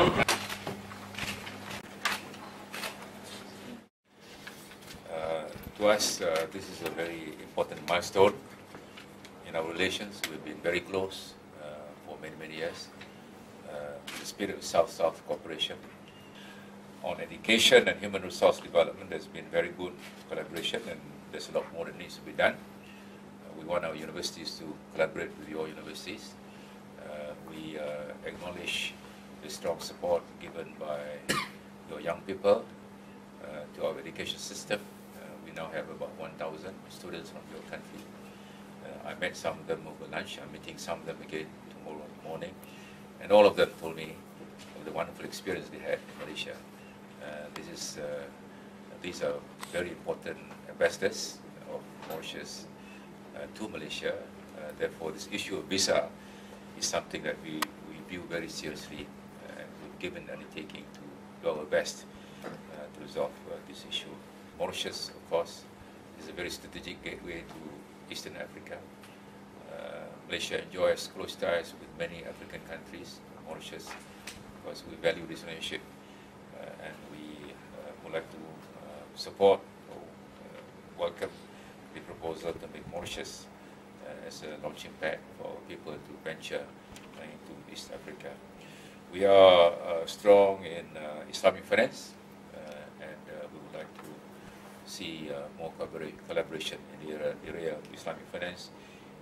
Uh, to us, uh, this is a very important milestone in our relations. We've been very close uh, for many, many years. Uh, the spirit of South-South cooperation on education and human resource development, there's been very good collaboration and there's a lot more that needs to be done. Uh, we want our universities to collaborate with your universities. we acknowledge the strong support given by your young people to our education system we now have about 1,000 students from your country. Uh, I met some of them over lunch. I'm meeting some of them again tomorrow morning. And all of them told me of the wonderful experience they had in Malaysia. Uh, this is, uh, these are very important ambassadors of Mauritius uh, to Malaysia. Uh, therefore, this issue of visa is something that we, we view very seriously given undertaking to do our best to resolve this issue. Mauritius, of course, is a very strategic gateway to Eastern Africa. Uh, Malaysia enjoys close ties with many African countries, Mauritius, of course, we value this relationship uh, and we uh, would like to uh, support or uh, welcome the proposal to make Mauritius uh, as a launching pad for people to venture into East Africa. We are strong in Islamic finance, and we would like to see uh, more collaboration in the area of Islamic finance,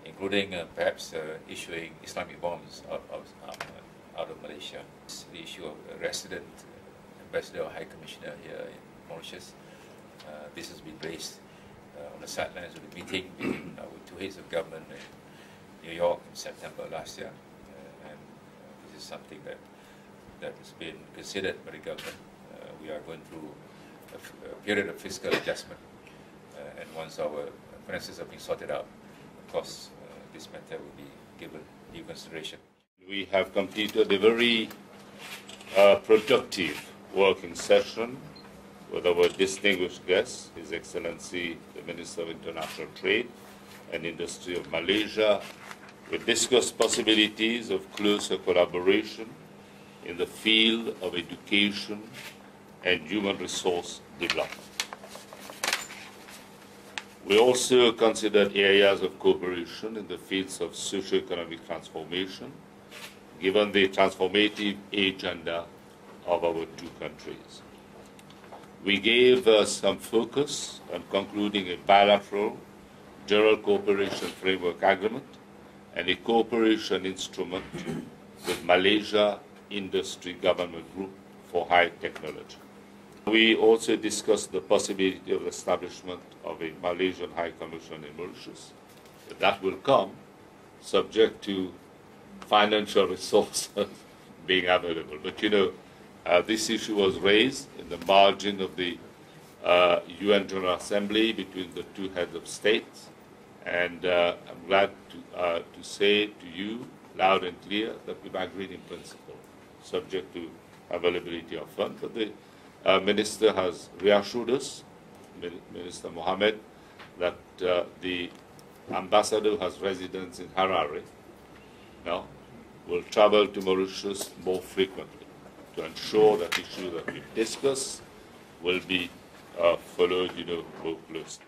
including uh, perhaps uh, issuing Islamic bonds out, out, out, of Malaysia. The issue of resident ambassador or high commissioner here in Mauritius. this has been raised on the sidelines of the meeting between two heads of government in New York in September last year. Uh, and uh, this is something that, that has been considered by the government. Uh, we are going through a, period of fiscal adjustment. Uh, and once our finances have been sorted out, of course, uh, this matter will be given due consideration. We have completed a very uh, productive working session with our distinguished guest, His Excellency the Minister of International Trade and Industry of Malaysia. We discussed possibilities of closer collaboration in the field of education, and human resource development. We also considered areas of cooperation in the fields of socio-economic transformation, given the transformative agenda of our two countries. We gave uh, some focus on concluding a bilateral general cooperation framework agreement and a cooperation instrument with Malaysia Industry Government Group for High Technology. We also discussed the possibility of establishment of a Malaysian High Commission in Mauritius. That will come subject to financial resources being available. But you know, uh, this issue was raised in the margin of the uh, UN General Assembly between the two heads of states. And uh, I'm glad to, uh, to say to you, loud and clear, that we've agreed in principle, subject to availability of funds. But the uh, Minister has reassured us, Minister Mohammed, that uh, the ambassador has residence in Harare now will travel to Mauritius more frequently to ensure that issues that we discuss will be uh, followed, you know, more closely.